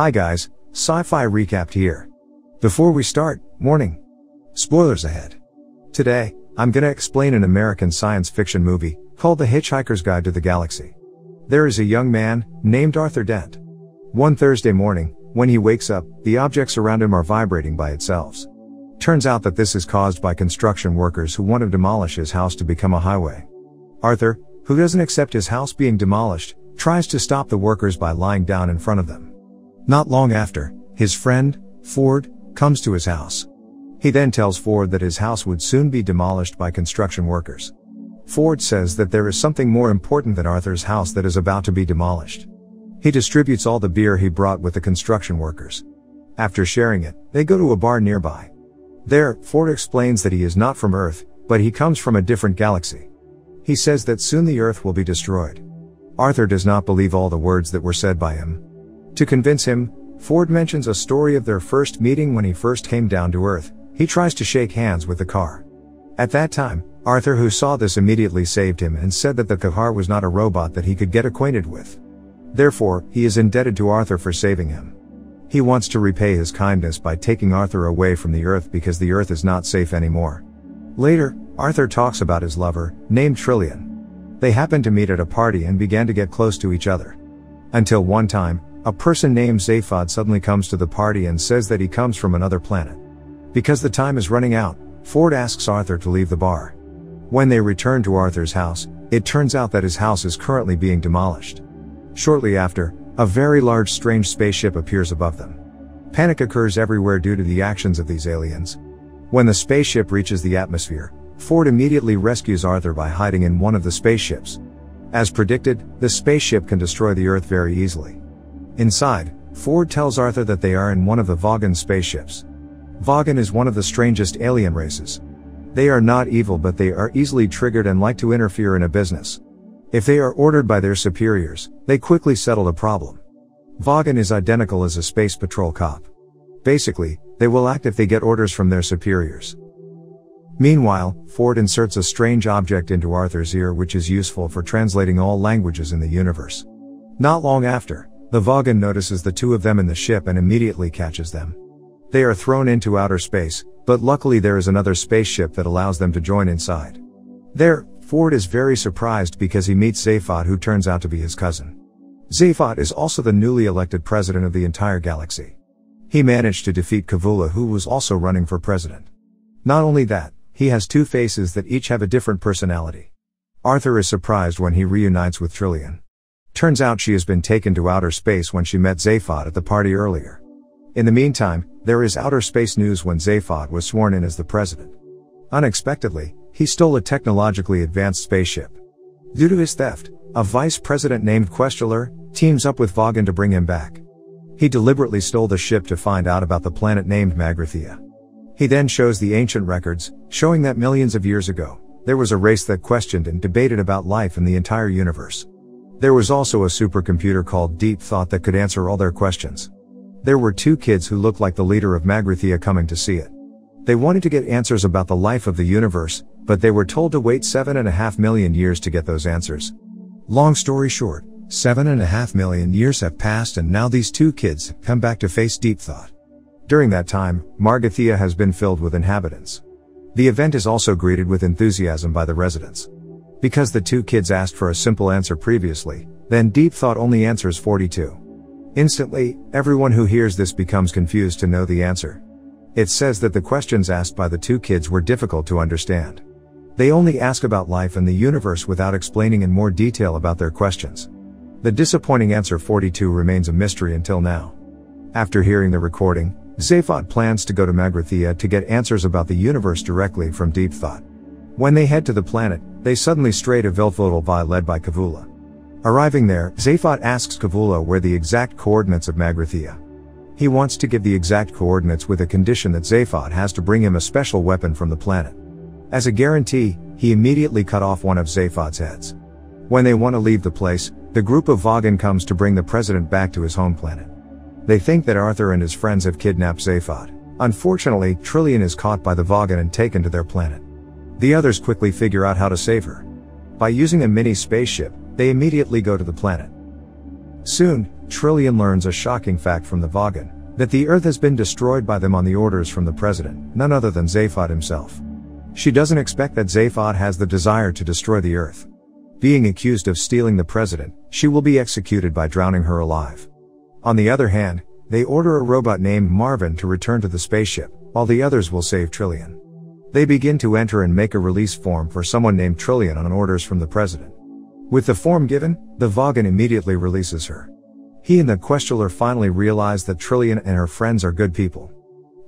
Hi guys, Sci-Fi Recapped here. Before we start, warning. Spoilers ahead. Today, I'm gonna explain an American science fiction movie called The Hitchhiker's Guide to the Galaxy. There is a young man named Arthur Dent. One Thursday morning, when he wakes up, the objects around him are vibrating by itself. Turns out that this is caused by construction workers who want to demolish his house to become a highway. Arthur, who doesn't accept his house being demolished, tries to stop the workers by lying down in front of them. Not long after, his friend, Ford, comes to his house. He then tells Ford that his house would soon be demolished by construction workers. Ford says that there is something more important than Arthur's house that is about to be demolished. He distributes all the beer he brought with the construction workers. After sharing it, they go to a bar nearby. There, Ford explains that he is not from Earth, but he comes from a different galaxy. He says that soon the Earth will be destroyed. Arthur does not believe all the words that were said by him. To convince him, Ford mentions a story of their first meeting when he first came down to Earth. He tries to shake hands with the car. At that time, Arthur who saw this immediately saved him and said that the car was not a robot that he could get acquainted with. Therefore, he is indebted to Arthur for saving him. He wants to repay his kindness by taking Arthur away from the Earth because the Earth is not safe anymore. Later, Arthur talks about his lover, named Trillian. They happened to meet at a party and began to get close to each other. Until one time, a person named Zaphod suddenly comes to the party and says that he comes from another planet. Because the time is running out, Ford asks Arthur to leave the bar. When they return to Arthur's house, it turns out that his house is currently being demolished. Shortly after, a very large strange spaceship appears above them. Panic occurs everywhere due to the actions of these aliens. When the spaceship reaches the atmosphere, Ford immediately rescues Arthur by hiding in one of the spaceships. As predicted, the spaceship can destroy the Earth very easily. Inside, Ford tells Arthur that they are in one of the Vogon spaceships. Vogon is one of the strangest alien races. They are not evil but they are easily triggered and like to interfere in a business. If they are ordered by their superiors, they quickly settle the problem. Vogon is identical as a space patrol cop. Basically, they will act if they get orders from their superiors. Meanwhile, Ford inserts a strange object into Arthur's ear which is useful for translating all languages in the universe. Not long after, the Vogon notices the two of them in the ship and immediately catches them. They are thrown into outer space, but luckily there is another spaceship that allows them to join inside. There, Ford is very surprised because he meets Zaphod who turns out to be his cousin. Zaphod is also the newly elected president of the entire galaxy. He managed to defeat Kavula who was also running for president. Not only that, he has two faces that each have a different personality. Arthur is surprised when he reunites with Trillian. Turns out she has been taken to outer space when she met Zaphod at the party earlier. In the meantime, there is outer space news when Zaphod was sworn in as the president. Unexpectedly, he stole a technologically advanced spaceship. Due to his theft, a vice president named Questular teams up with Vogon to bring him back. He deliberately stole the ship to find out about the planet named Magrathea. He then shows the ancient records, showing that millions of years ago, there was a race that questioned and debated about life in the entire universe. There was also a supercomputer called Deep Thought that could answer all their questions. There were two kids who looked like the leader of Magrathea coming to see it. They wanted to get answers about the life of the universe, but they were told to wait seven and a half million years to get those answers. Long story short, seven and a half million years have passed and now these two kids come back to face deep thought. During that time, Magrathea has been filled with inhabitants. The event is also greeted with enthusiasm by the residents. Because the two kids asked for a simple answer previously, then Deep Thought only answers 42. Instantly, everyone who hears this becomes confused to know the answer. It says that the questions asked by the two kids were difficult to understand. They only ask about life and the universe without explaining in more detail about their questions. The disappointing answer 42 remains a mystery until now. After hearing the recording, Zaphod plans to go to Magrathea to get answers about the universe directly from Deep Thought. When they head to the planet, they suddenly stray to Viltvodelvi led by Kavula. Arriving there, Zaphod asks Kavula where the exact coordinates of Magrathea. He wants to give the exact coordinates with a condition that Zaphod has to bring him a special weapon from the planet. As a guarantee, he immediately cut off one of Zaphod's heads. When they want to leave the place, the group of Vogon comes to bring the president back to his home planet. They think that Arthur and his friends have kidnapped Zaphod. Unfortunately, Trillian is caught by the Vogon and taken to their planet. The others quickly figure out how to save her. By using a mini spaceship, they immediately go to the planet. Soon, Trillian learns a shocking fact from the Vogon that the Earth has been destroyed by them on the orders from the President, none other than Zaphod himself. She doesn't expect that Zaphod has the desire to destroy the Earth. Being accused of stealing the President, she will be executed by drowning her alive. On the other hand, they order a robot named Marvin to return to the spaceship, while the others will save Trillian. They begin to enter and make a release form for someone named Trillian on orders from the President. With the form given, the Vogon immediately releases her. He and the Questular finally realize that Trillian and her friends are good people.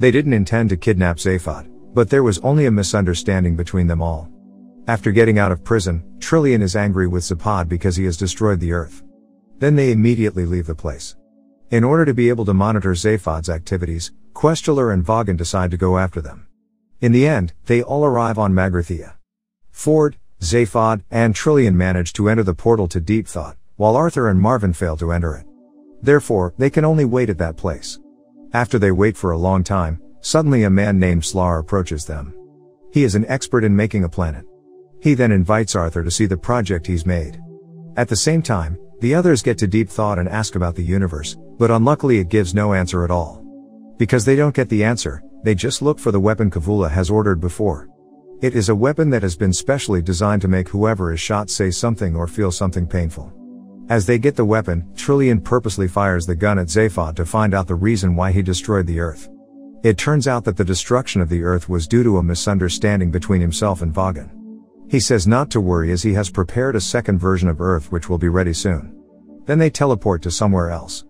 They didn't intend to kidnap Zaphod, but there was only a misunderstanding between them all. After getting out of prison, Trillian is angry with Zaphod because he has destroyed the Earth. Then they immediately leave the place. In order to be able to monitor Zaphod's activities, Questular and Vogon decide to go after them. In the end, they all arrive on Magrathea. Ford, Zaphod, and Trillian manage to enter the portal to Deep Thought, while Arthur and Marvin fail to enter it. Therefore, they can only wait at that place. After they wait for a long time, suddenly a man named Slar approaches them. He is an expert in making a planet. He then invites Arthur to see the project he's made. At the same time, the others get to deep thought and ask about the universe, but unluckily it gives no answer at all. Because they don't get the answer, they just look for the weapon Kavula has ordered before. It is a weapon that has been specially designed to make whoever is shot say something or feel something painful. As they get the weapon, Trillian purposely fires the gun at Zaphod to find out the reason why he destroyed the Earth. It turns out that the destruction of the Earth was due to a misunderstanding between himself and Vogon. He says not to worry as he has prepared a second version of Earth which will be ready soon. Then they teleport to somewhere else.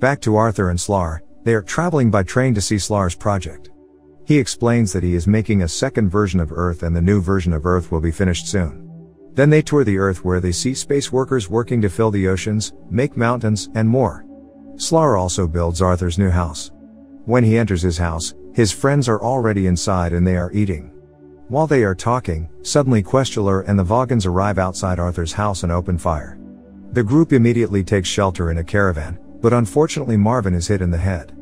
Back to Arthur and Slar, they are traveling by train to see Slar's project. He explains that he is making a second version of Earth and the new version of Earth will be finished soon. Then they tour the Earth where they see space workers working to fill the oceans, make mountains, and more. Slar also builds Arthur's new house. When he enters his house, his friends are already inside and they are eating. While they are talking, suddenly Questular and the Vogans arrive outside Arthur's house and open fire. The group immediately takes shelter in a caravan, but unfortunately Marvin is hit in the head.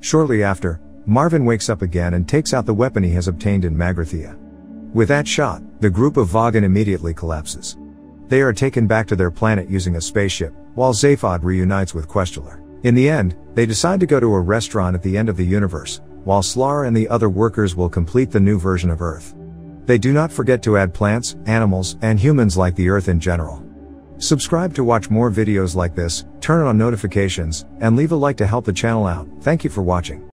Shortly after, Marvin wakes up again and takes out the weapon he has obtained in Magrathea. With that shot, the group of Vogon immediately collapses. They are taken back to their planet using a spaceship, while Zaphod reunites with Questular. In the end, they decide to go to a restaurant at the end of the universe, while Slar and the other workers will complete the new version of Earth. They do not forget to add plants, animals, and humans like the Earth in general. Subscribe to watch more videos like this, turn on notifications, and leave a like to help the channel out. Thank you for watching.